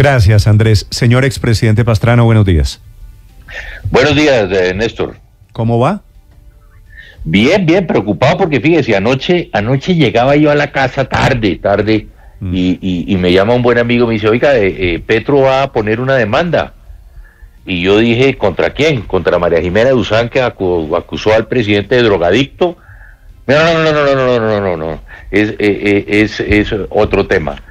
Gracias, Andrés. Señor expresidente Pastrano, buenos días. Buenos días, eh, Néstor. ¿Cómo va? Bien, bien, preocupado porque fíjese, anoche, anoche llegaba yo a la casa tarde, tarde, mm. y, me llama un buen amigo, me dice, oiga, eh, eh, Petro va a poner una demanda. Y yo dije, ¿contra quién? Contra María Jimena Duzán, que acusó al presidente de drogadicto. No, no, no, no, no, no, no, no, no, es, es, es otro tema.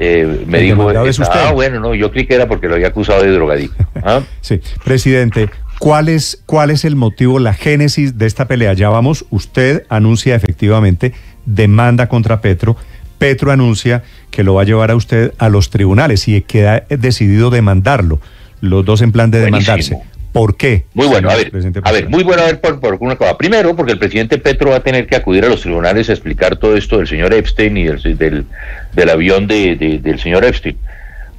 Eh, me dijo, ah, bueno, no, yo creí que era porque lo había acusado de drogadicto. ¿ah? sí, presidente, ¿cuál es, ¿cuál es el motivo, la génesis de esta pelea? Ya vamos, usted anuncia efectivamente demanda contra Petro, Petro anuncia que lo va a llevar a usted a los tribunales y queda decidido demandarlo, los dos en plan de demandarse. ¿Por qué? Muy bueno, a ver, a ver, muy bueno a ver por, por, una cosa. Primero, porque el presidente Petro va a tener que acudir a los tribunales a explicar todo esto del señor Epstein y del, del, avión de, del señor Epstein.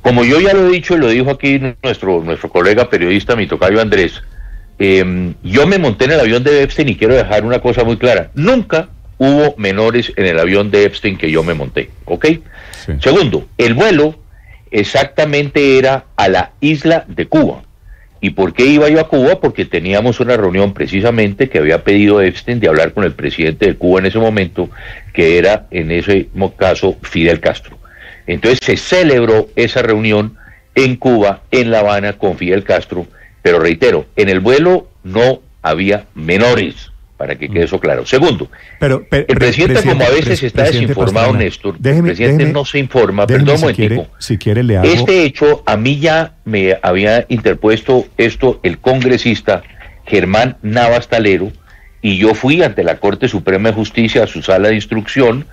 Como yo ya lo he dicho y lo dijo aquí nuestro, nuestro colega periodista, mi tocayo Andrés, em, yo me monté en el avión de Epstein y quiero dejar una cosa muy clara. Nunca hubo menores en el avión de Epstein que yo me monté, ¿ok? Segundo, el vuelo exactamente era a la isla de Cuba. ¿Y por qué iba yo a Cuba? Porque teníamos una reunión precisamente que había pedido Epstein de hablar con el presidente de Cuba en ese momento, que era en ese caso Fidel Castro. Entonces se celebró esa reunión en Cuba, en La Habana, con Fidel Castro, pero reitero, en el vuelo no había menores para que quede eso claro. Segundo, pero, el presidente, como a veces está desinformado, Néstor, el presidente no se informa, perdón si si quiere le Este hecho, a mí ya me había interpuesto esto el congresista Germán Navas Talero, y yo fui ante la Corte Suprema de Justicia a su sala de instrucción,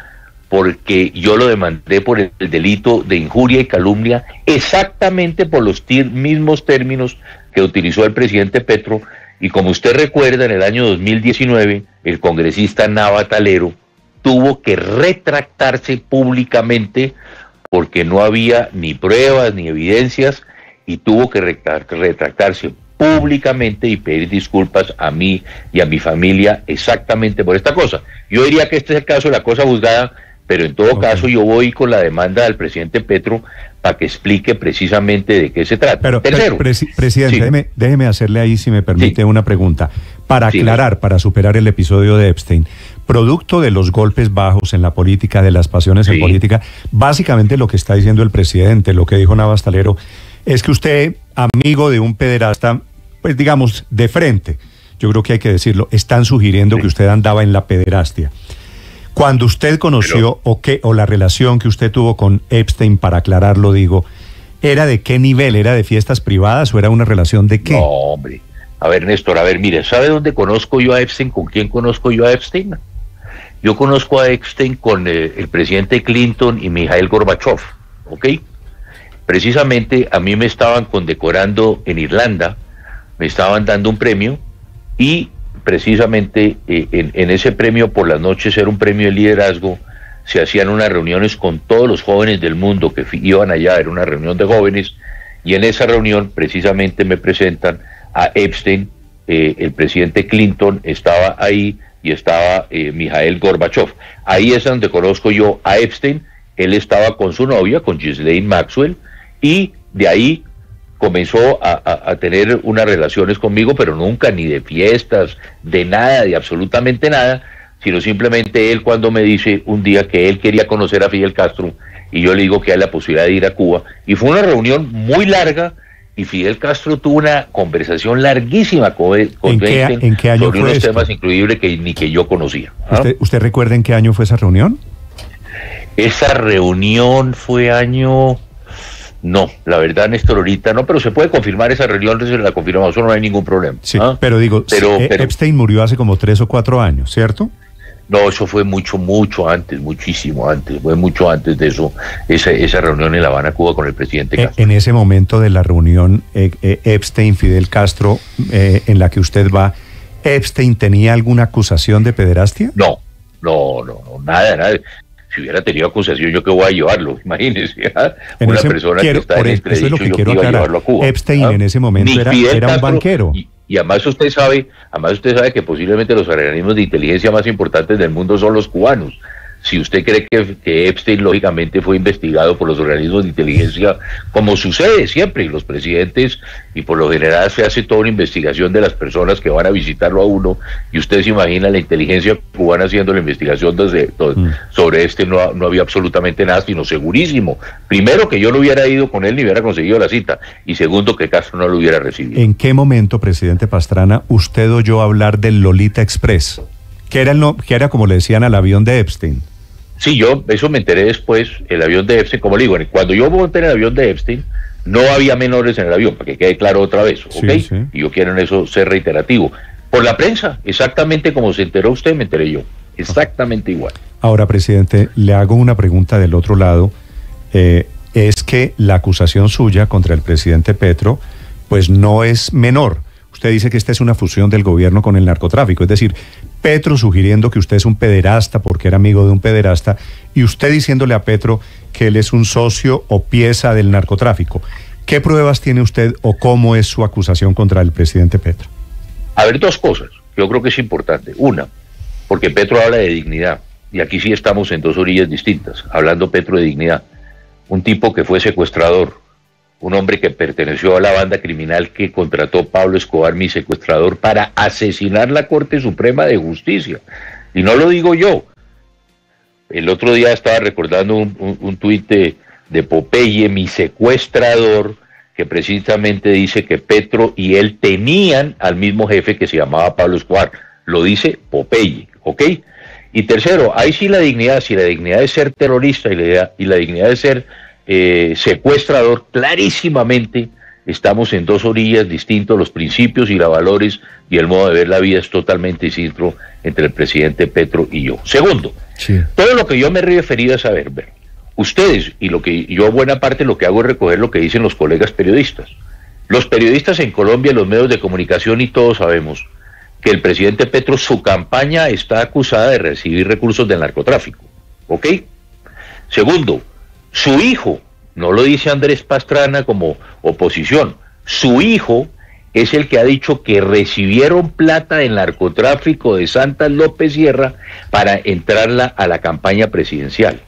porque yo lo demandé por el, delito de injuria y calumnia, exactamente por los mismos términos que utilizó el presidente Petro, y como usted recuerda, en el año 2019, el congresista Nava Talero tuvo que retractarse públicamente porque no había ni pruebas ni evidencias y tuvo que retractarse públicamente y pedir disculpas a mí y a mi familia exactamente por esta cosa. Yo diría que este es el caso de la cosa juzgada, pero en todo caso yo voy con la demanda del presidente Petro para que explique precisamente de qué se trata. Pero, Tercero, presidente, déjeme, hacerle ahí, si me permite, una pregunta. Para aclarar, para superar el episodio de Epstein, producto de los golpes bajos en la política, de las pasiones en política, básicamente lo que está diciendo el presidente, lo que dijo Navastalero, es que usted, amigo de un pederasta, pues digamos, de frente, yo creo que hay que decirlo, están sugiriendo que usted andaba en la pederastia. Cuando usted conoció o qué o la relación que usted tuvo con Epstein, para aclararlo digo, ¿era de qué nivel? ¿Era de fiestas privadas o era una relación de qué? No, hombre. A ver, Néstor, a ver, mire, ¿sabe dónde conozco yo a Epstein? ¿Con quién conozco yo a Epstein? Yo conozco a Epstein con eh, el presidente Clinton y Mikhail Gorbachev, ¿ok? Precisamente a mí me estaban condecorando en Irlanda, me estaban dando un premio y precisamente eh, en, ese premio por las noches era un premio de liderazgo, se hacían unas reuniones con todos los jóvenes del mundo que iban allá, era una reunión de jóvenes, y en esa reunión precisamente me presentan a Epstein, eh, el presidente Clinton estaba ahí y estaba eh, Mijael Gorbachev. Ahí es donde conozco yo a Epstein, él estaba con su novia, con Ghislaine Maxwell, y de ahí comenzó a, tener unas relaciones conmigo, pero nunca ni de fiestas, de nada, de absolutamente nada, sino simplemente él cuando me dice un día que él quería conocer a Fidel Castro y yo le digo que hay la posibilidad de ir a Cuba. Y fue una reunión muy larga y Fidel Castro tuvo una conversación larguísima con, con ¿En, qué, año sobre unos temas increíbles que ni que yo conocía. ¿ah? ¿Usted, ¿Usted recuerda en qué año fue esa reunión? Esa reunión fue año no, la verdad, Néstor, ahorita no, pero se puede confirmar esa reunión, la confirmamos, eso no hay ningún problema. Sí, ¿ah? pero digo, eh, Epstein murió hace como tres o cuatro años, ¿cierto? No, eso fue mucho, mucho antes, muchísimo antes, fue mucho antes de eso, esa, esa reunión en La Habana, Cuba, con el presidente Castro. En ese momento de la reunión, eh, eh, Epstein, Fidel Castro, en la que usted va, ¿Epstein tenía alguna acusación de pederastia? No, no, no, no nada, nada si hubiera tenido acusación, yo que voy a llevarlo, imagínese, ¿ah? una persona que está en eso es lo que quiero aclarar. A Cuba, Epstein ¿ah? en ese momento era, era, un banquero. Y, además usted sabe, además usted sabe que posiblemente los organismos de inteligencia más importantes del mundo son los cubanos. Si usted cree que, Epstein lógicamente fue investigado por los organismos de inteligencia, como sucede siempre, y los presidentes, y por lo general se hace toda una investigación de las personas que van a visitarlo a uno, y usted se imagina la inteligencia cubana haciendo la investigación mm. sobre este, no, no había absolutamente nada, sino segurísimo. Primero, que yo no hubiera ido con él ni hubiera conseguido la cita, y segundo, que Castro no lo hubiera recibido. ¿En qué momento, presidente Pastrana, usted oyó hablar del Lolita Express? Que era, el no, que era como le decían al avión de Epstein. Sí, yo eso me enteré después, el avión de Epstein, como le digo, cuando yo monté en el avión de Epstein, no había menores en el avión, para que quede claro otra vez, ¿ok? Y yo quiero en eso ser reiterativo. Por la prensa, exactamente como se enteró usted, me enteré yo. Exactamente igual. Ahora, presidente, le hago una pregunta del otro lado. Eh, es que la acusación suya contra el presidente Petro, pues no es menor. Usted dice que esta es una fusión del gobierno con el narcotráfico, es decir, Petro sugiriendo que usted es un pederasta porque era amigo de un pederasta y usted diciéndole a Petro que él es un socio o pieza del narcotráfico. ¿Qué pruebas tiene usted o cómo es su acusación contra el presidente Petro? A ver, dos cosas. Yo creo que es importante. Una, porque Petro habla de dignidad. Y aquí sí estamos en dos orillas distintas, hablando Petro de dignidad. Un tipo que fue secuestrador, un hombre que perteneció a la banda criminal que contrató Pablo Escobar, mi secuestrador, para asesinar la Corte Suprema de Justicia. Y no lo digo yo. El otro día estaba recordando un, tuit de, de Popeye, mi secuestrador, que precisamente dice que Petro y él tenían al mismo jefe que se llamaba Pablo Escobar. Lo dice Popeye, ¿ok? Y tercero, ahí sí la dignidad, si la dignidad de ser terrorista y la, y la dignidad de ser eh, secuestrador, clarísimamente estamos en dos orillas distintos, los principios y los valores y el modo de ver la vida es totalmente distinto entre el presidente Petro y yo. Segundo, todo lo que yo me he referido a saber, ver, ustedes y lo que yo buena parte lo que hago es recoger lo que dicen los colegas periodistas. Los periodistas en Colombia, los medios de comunicación y todos sabemos que el presidente Petro, su campaña está acusada de recibir recursos del narcotráfico. ¿Ok? Segundo, su hijo, no lo dice Andrés Pastrana como oposición, su hijo es el que ha dicho que recibieron plata del narcotráfico de Santa López Sierra para entrarla a la campaña presidencial.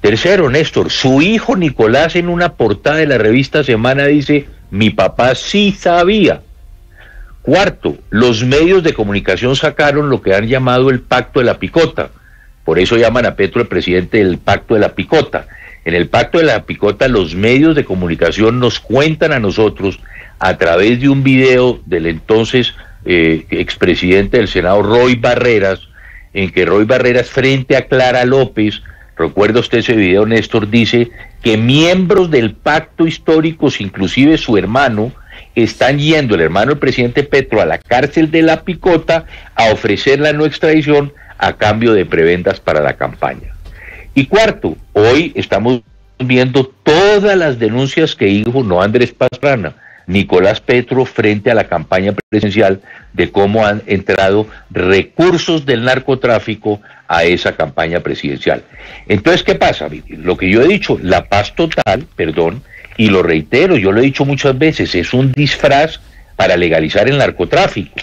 Tercero, Néstor, su hijo Nicolás en una portada de la revista Semana dice, mi papá sí sabía. Cuarto, los medios de comunicación sacaron lo que han llamado el pacto de la picota. Por eso llaman a Petro el presidente del pacto de la picota. En el pacto de la picota los medios de comunicación nos cuentan a nosotros a través de un video del entonces eh, expresidente del Senado, Roy Barreras, en que Roy Barreras frente a Clara López, recuerda usted ese video, Néstor, dice que miembros del pacto histórico, inclusive su hermano, están yendo, el hermano del presidente Petro, a la cárcel de la Picota a ofrecer la no extradición a cambio de prebendas para la campaña. Y cuarto, hoy estamos viendo todas las denuncias que dijo no Andrés Pastrana, Nicolás Petro frente a la campaña presidencial de cómo han entrado recursos del narcotráfico a esa campaña presidencial. Entonces, ¿qué pasa? Lo que yo he dicho, la paz total, perdón, y lo reitero, yo lo he dicho muchas veces, es un disfraz para legalizar el narcotráfico.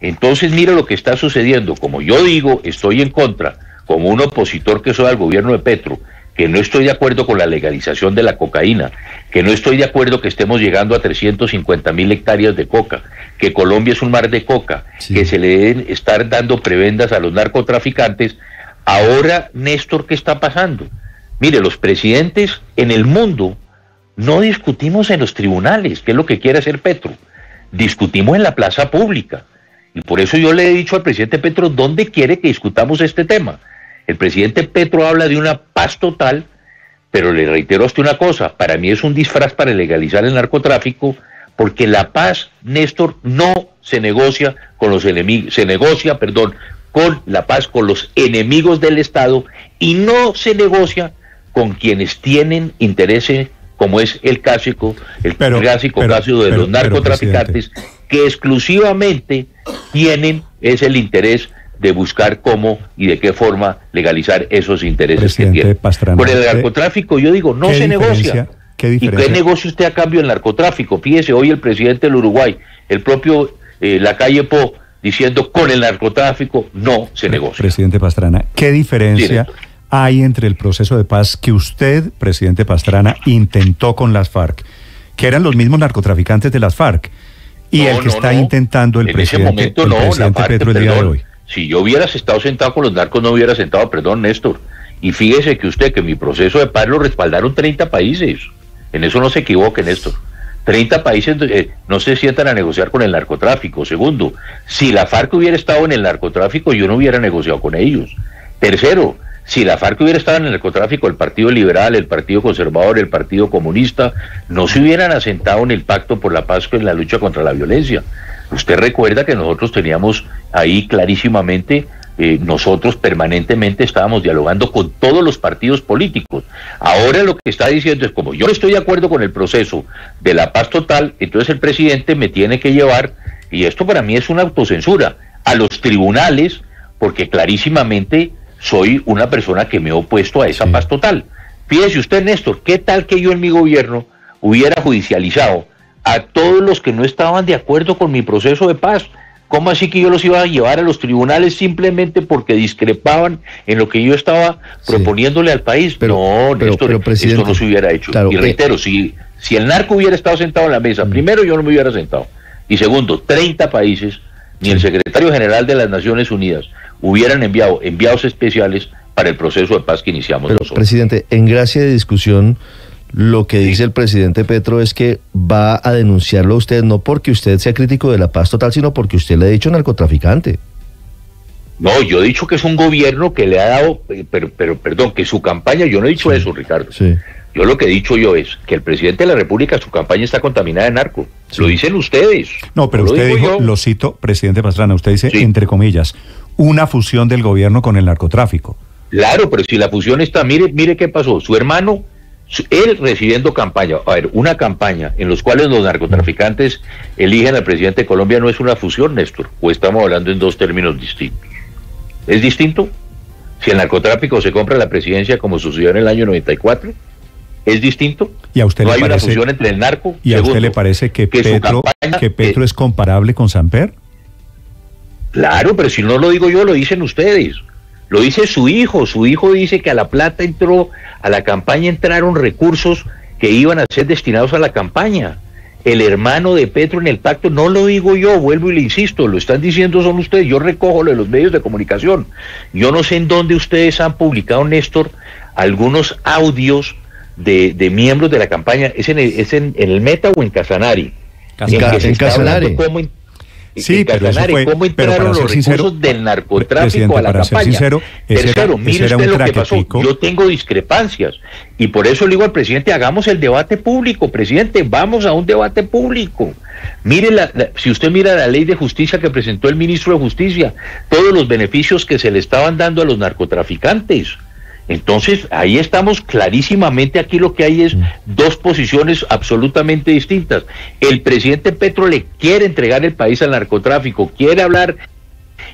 Entonces, mira lo que está sucediendo. Como yo digo, estoy en contra como un opositor que soy al gobierno de Petro, que no estoy de acuerdo con la legalización de la cocaína, que no estoy de acuerdo que estemos llegando a 350 mil hectáreas de coca, que Colombia es un mar de coca, que se le deben estar dando prebendas a los narcotraficantes. Ahora, Néstor, ¿qué está pasando? Mire, los presidentes en el mundo no discutimos en los tribunales, que es lo que quiere hacer Petro, discutimos en la plaza pública. Y por eso yo le he dicho al presidente Petro dónde quiere que discutamos este tema. El presidente Petro habla de una paz total, pero le reitero a usted una cosa, para mí es un disfraz para legalizar el narcotráfico, porque la paz, Néstor, no se negocia con los enemigos, se negocia, perdón, con la paz con los enemigos del Estado y no se negocia con quienes tienen interés, como es el clásico, el clásico caso de los narcotraficantes, que exclusivamente tienen es el interés de buscar cómo y de qué forma legalizar esos intereses que tienen. Por el narcotráfico, yo digo, no se negocia. ¿Y qué negocia usted a cambio del narcotráfico? Fíjese, hoy el presidente del Uruguay, el propio eh, La Calle Po, diciendo con el narcotráfico no se negocia. Presidente Pastrana, ¿qué diferencia hay entre el proceso de paz que usted, presidente Pastrana, intentó con las FARC, que eran los mismos narcotraficantes de las FARC, y el que está intentando el presidente, el presidente Petro el día de hoy? Si yo hubieras estado sentado con los narcos, no hubiera sentado, perdón, Néstor. Y fíjese que usted, que mi proceso de paz lo respaldaron 30 países. En eso no se equivoque, Néstor. 30 países eh, no se sientan a negociar con el narcotráfico. Segundo, si la FARC hubiera estado en el narcotráfico, yo no hubiera negociado con ellos. Tercero, si la FARC hubiera estado en el narcotráfico, el Partido Liberal, el Partido Conservador, el Partido Comunista, no se hubieran asentado en el pacto por la paz en la lucha contra la violencia. Usted recuerda que nosotros teníamos ahí clarísimamente eh, nosotros permanentemente estábamos dialogando con todos los partidos políticos. Ahora lo que está diciendo es como yo estoy de acuerdo con el proceso de la paz total, entonces el presidente me tiene que llevar, y esto para mí es una autocensura, a los tribunales, porque clarísimamente soy una persona que me he opuesto a esa paz total. Fíjese usted, Néstor, ¿qué tal que yo en mi gobierno hubiera judicializado a todos los que no estaban de acuerdo con mi proceso de paz? ¿Cómo así que yo los iba a llevar a los tribunales simplemente porque discrepaban en lo que yo estaba proponiéndole al país? Pero, no, esto, no se hubiera hecho. y eh, reitero, si, si el narco hubiera estado sentado en la mesa, mm. primero yo no me hubiera sentado. Y segundo, 30 países, ni el secretario general de las Naciones Unidas hubieran enviado enviados especiales para el proceso de paz que iniciamos nosotros. Presidente, en gracia de discusión lo que dice el presidente Petro es que va a denunciarlo a usted no porque usted sea crítico de la paz total, sino porque usted le ha dicho narcotraficante. No, yo he dicho que es un gobierno que le ha dado, eh, pero, pero perdón, que su campaña, yo no he dicho eso, Ricardo. Yo lo que he dicho yo es que el presidente de la República, su campaña está contaminada de narco. Lo dicen ustedes. No, pero usted dijo, lo cito, presidente Pastrana, usted dice, entre comillas, una fusión del gobierno con el narcotráfico. Claro, pero si la fusión está, mire, mire qué pasó. Su hermano él recibiendo campaña, a ver, una campaña en los cuales los narcotraficantes eligen al presidente de Colombia no es una fusión, Néstor, o estamos hablando en dos términos distintos. ¿Es distinto? Si el narcotráfico se compra la presidencia como sucedió en el año 94, ¿es distinto? ¿Y a usted ¿No hay una fusión entre el narco? ¿Y a usted le parece que, Petro, que Petro es comparable con Samper? Claro, pero si no lo digo yo, lo dicen ustedes. Lo dice su hijo, su hijo dice que a la plata entró, a la campaña entraron recursos que iban a ser destinados a la campaña. El hermano de Petro en el pacto, no lo digo yo, vuelvo y le insisto, lo están diciendo son ustedes, yo recojo lo de los medios de comunicación. Yo no sé en dónde ustedes han publicado, Néstor, algunos audios de, miembros de la campaña, ¿es en el, es en, el Meta o en Casanari? en, Casanari. Sí, pero eso fue, cómo entraron los recursos del narcotráfico a la campaña. Sincero, Tercero, mire usted lo que pasó. Yo tengo discrepancias y por eso le digo al presidente, hagamos el debate público, presidente, vamos a un debate público. Mire, la, si usted mira la ley de justicia que presentó el ministro de Justicia, todos los beneficios que se le estaban dando a los narcotraficantes. Entonces, ahí estamos clarísimamente, aquí lo que hay es mm. dos posiciones absolutamente distintas. El presidente Petro le quiere entregar el país al narcotráfico, quiere hablar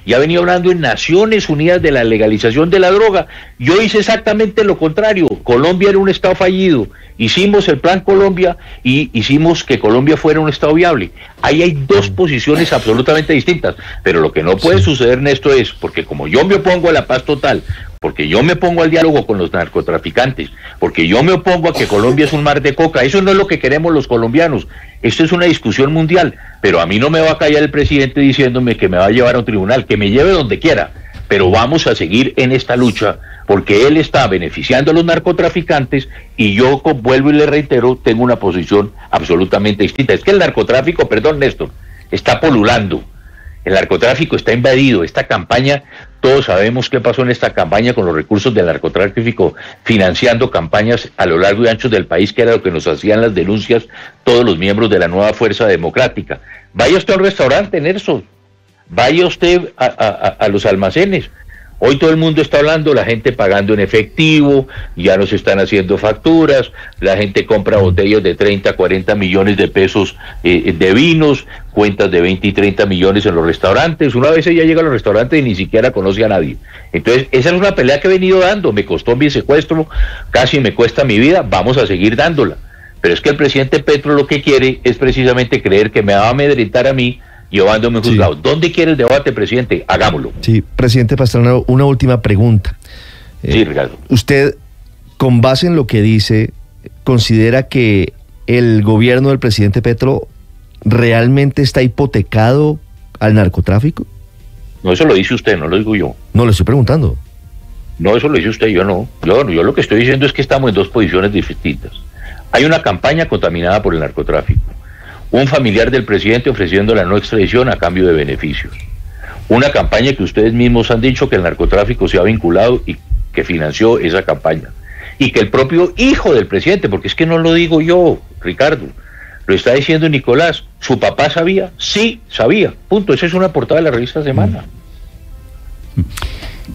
y ha venido hablando en Naciones Unidas de la legalización de la droga. Yo hice exactamente lo contrario. Colombia era un Estado fallido. Hicimos el Plan Colombia y hicimos que Colombia fuera un Estado viable. Ahí hay dos mm. posiciones absolutamente distintas. Pero lo que no puede suceder en esto es, porque como yo me opongo a la paz total, porque yo me pongo al diálogo con los narcotraficantes, porque yo me opongo a que Colombia es un mar de coca. Eso no es lo que queremos los colombianos. Esto es una discusión mundial, pero a mí no me va a callar el presidente diciéndome que me va a llevar a un tribunal, que me lleve donde quiera, pero vamos a seguir en esta lucha porque él está beneficiando a los narcotraficantes y yo vuelvo y le reitero, tengo una posición absolutamente distinta. Es que el narcotráfico, perdón Néstor, está polulando el narcotráfico está invadido. Esta campaña, todos sabemos qué pasó en esta campaña con los recursos del narcotráfico, financiando campañas a lo largo y ancho del país, que era lo que nos hacían las denuncias todos los miembros de la nueva Fuerza Democrática. Vaya usted a un restaurante, Nelson. Vaya usted a los almacenes. Hoy todo el mundo está hablando, la gente pagando en efectivo, ya no se están haciendo facturas, la gente compra botellas de 30, 40 millones de pesos eh, de vinos, cuentas de 20 y 30 millones en los restaurantes. Una vez ella llega a los restaurantes y ni siquiera conoce a nadie. Entonces, esa es una pelea que he venido dando, me costó mi secuestro, casi me cuesta mi vida, vamos a seguir dándola. Pero es que el presidente Petro lo que quiere es precisamente creer que me va a amedrentar a mí llevándome un juzgado. ¿Dónde quiere el debate, presidente? Hagámoslo. Sí, presidente Pastrana, una última pregunta. sí, Ricardo. Usted, con base en lo que dice, considera que el gobierno del presidente Petro realmente está hipotecado al narcotráfico? No, eso lo dice usted, no lo digo yo. No, le estoy preguntando. No, eso lo dice usted, yo no. Yo, yo lo que estoy diciendo es que estamos en dos posiciones distintas. Hay una campaña contaminada por el narcotráfico. Un familiar del presidente ofreciendo la no extradición a cambio de beneficios. Una campaña que ustedes mismos han dicho que el narcotráfico se ha vinculado y que financió esa campaña. Y que el propio hijo del presidente, porque es que no lo digo yo, Ricardo, lo está diciendo Nicolás, ¿su papá sabía? Sí, sabía. Punto. Esa es una portada de la revista Semana.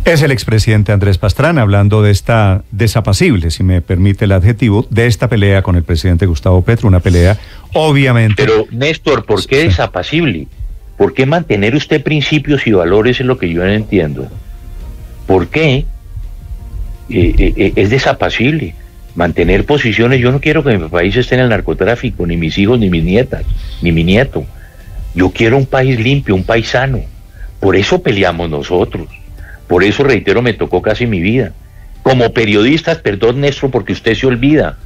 Es el expresidente Andrés Pastrana hablando de esta desapacible, si me permite el adjetivo, de esta pelea con el presidente Gustavo Petro, una pelea obviamente... Pero Néstor, ¿por qué desapacible? ¿Por qué mantener usted principios y valores es lo que yo no entiendo? ¿Por qué eh, eh, eh, es desapacible? Mantener posiciones, yo no quiero que mi país esté en el narcotráfico, ni mis hijos, ni mis nietas, ni mi nieto. Yo quiero un país limpio, un país sano. Por eso peleamos nosotros. Por eso, reitero, me tocó casi mi vida. Como periodistas, perdón Néstor, porque usted se olvida,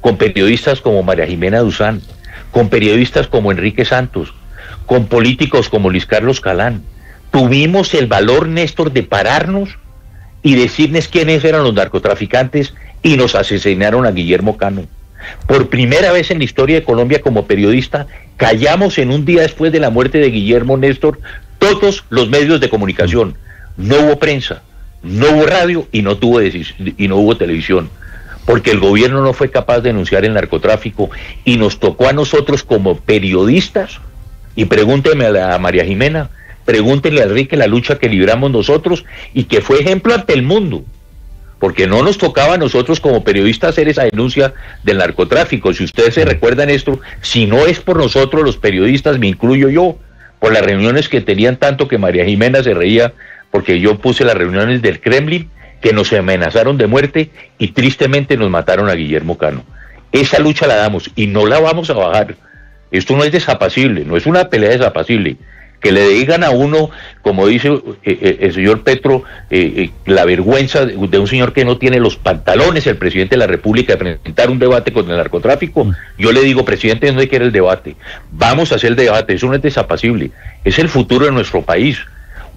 con periodistas como María Jimena Duzán, con periodistas como Enrique Santos, con políticos como Luis Carlos Calán. Tuvimos el valor, Néstor, de pararnos y decirles quiénes eran los narcotraficantes y nos asesinaron a Guillermo Cano. Por primera vez en la historia de Colombia como periodista, callamos en un día después de la muerte de Guillermo Néstor todos los medios de comunicación. No hubo prensa, no hubo radio y no, tuvo y no hubo televisión porque el gobierno no fue capaz de denunciar el narcotráfico y nos tocó a nosotros como periodistas y pregúntenme a, María Jimena, pregúntenle a Enrique la lucha que libramos nosotros y que fue ejemplo ante el mundo. Porque no nos tocaba a nosotros como periodistas hacer esa denuncia del narcotráfico. Si ustedes se recuerdan esto, si no es por nosotros los periodistas, me incluyo yo, por las reuniones que tenían tanto que María Jimena se reía, porque yo puse las reuniones del Kremlin, que nos amenazaron de muerte y tristemente nos mataron a Guillermo Cano. Esa lucha la damos y no la vamos a bajar esto no es desapacible, no es una pelea desapacible. Que le digan a uno, como dice eh, eh, el señor Petro, eh, la vergüenza de, un señor que no tiene los pantalones, el presidente de la República, de presentar un debate con el narcotráfico. Yo le digo, presidente, no hay que ir el debate. Vamos a hacer el debate, eso no es desapacible. Es el futuro de nuestro país.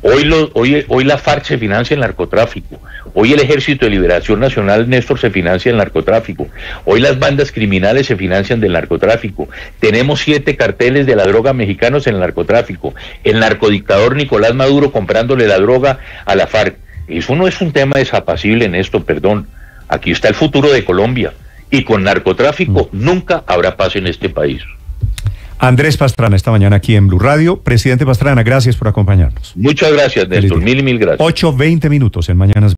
Hoy, lo, hoy, hoy la FARC se financia el narcotráfico. Hoy el Ejército de Liberación Nacional, Néstor, se financia el narcotráfico. Hoy las bandas criminales se financian del narcotráfico. Tenemos siete carteles de la droga mexicanos en el narcotráfico. El narcodictador Nicolás Maduro comprándole la droga a la FARC. Eso no es un tema desapacible, Néstor, perdón. Aquí está el futuro de Colombia. Y con narcotráfico mm. nunca habrá paz en este país. Andrés Pastrana, esta mañana aquí en Blue Radio. Presidente Pastrana, gracias por acompañarnos. Muchas gracias, Néstor. Mil y mil gracias. 8.20 minutos en Mañanas.